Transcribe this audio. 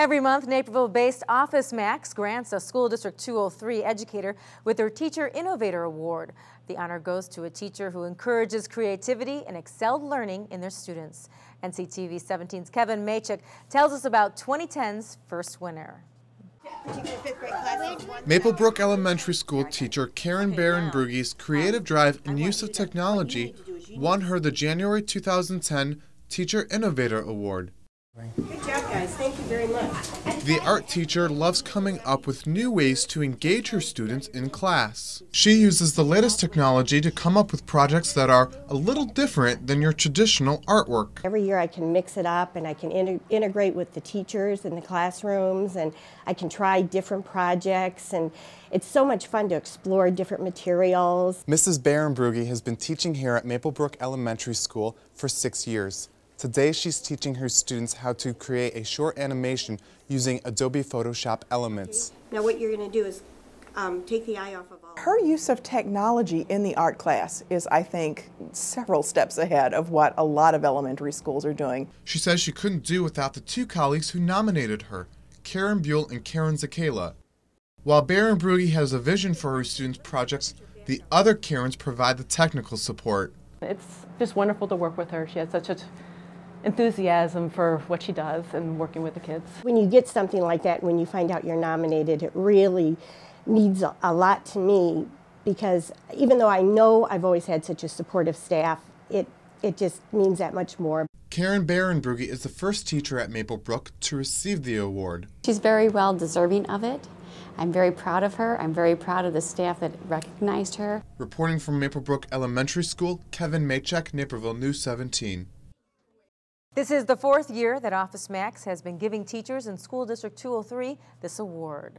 Every month, Naperville-based Office Max grants a School District 203 educator with their Teacher Innovator Award. The honor goes to a teacher who encourages creativity and excelled learning in their students. NCTV 17's Kevin Machak tells us about 2010's first winner. Maplebrook Elementary School teacher Karen Barenbrugge's creative drive and use of technology won her the January 2010 Teacher Innovator Award. Good job, guys. Thank you very much. The art teacher loves coming up with new ways to engage her students in class. She uses the latest technology to come up with projects that are a little different than your traditional artwork. Every year I can mix it up and I can integrate with the teachers in the classrooms and I can try different projects and it's so much fun to explore different materials. Mrs. Barenbrugge has been teaching here at Maplebrook Elementary School for six years. Today she's teaching her students how to create a short animation using Adobe Photoshop Elements. Now what you're going to do is um, take the eye off of all. Her use of technology in the art class is, I think, several steps ahead of what a lot of elementary schools are doing. She says she couldn't do without the two colleagues who nominated her, Karen Buell and Karen Zakela. While Barenbrugge has a vision for her students' projects, the other Karens provide the technical support. It's just wonderful to work with her. She has such a enthusiasm for what she does and working with the kids. When you get something like that, when you find out you're nominated, it really means a lot to me because even though I know I've always had such a supportive staff, it, it just means that much more. Karen Barenbrugge is the first teacher at Maplebrook to receive the award. She's very well deserving of it. I'm very proud of her. I'm very proud of the staff that recognized her. Reporting from Maplebrook Elementary School, Kevin Machak, Naperville News 17. This is the fourth year that Office Max has been giving teachers in School District 203 this award.